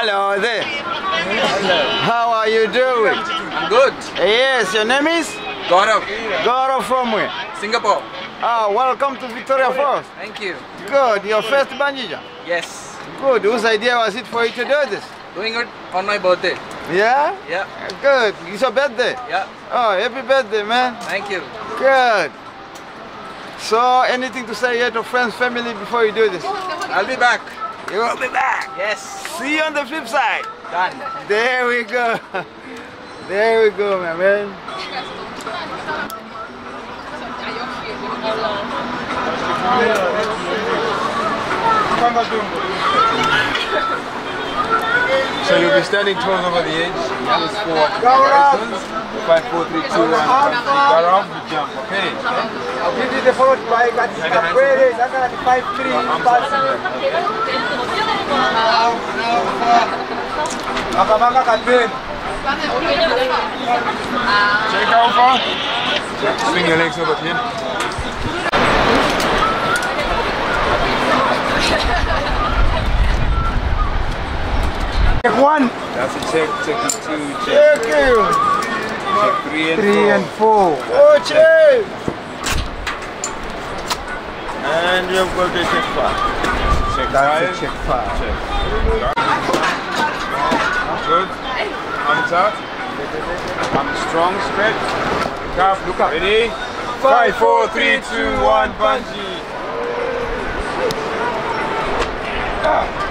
Hello there. Hello. How are you doing? I'm good. Yes, your name is? Gaurav. Gaurav from where? Singapore. Ah, welcome to Victoria Falls. Thank you. Good. Your first bungee jump? Yes. Good. Whose idea was it for you to do this? Doing it on my birthday. Yeah? Yeah. Good. It's your birthday? Yeah. Oh, happy birthday, man. Thank you. Good. So, anything to say here to friends, family before you do this? I'll be back. You will be back. Yes. See you on the flip side. Done. There we go. There we go, my man. So you'll be standing toes over the edge. Just for Gaurav. Five, four, three, two, one. Gaurav, you jump. Okay. This is the followed by Capoeira, that's at 5-3 Makamaka Katrin. Check over. Swing your legs over here. Check one. That's a check. Check two. Check, Check you. check three and Three four. and four. Oh, check. And you've got to check five. Check That's five. a check five. Check. Good. Arms out. Arms strong. Stretch. Look up. Look up. Ready? Five, four, three, two, one. Bungee. Ah.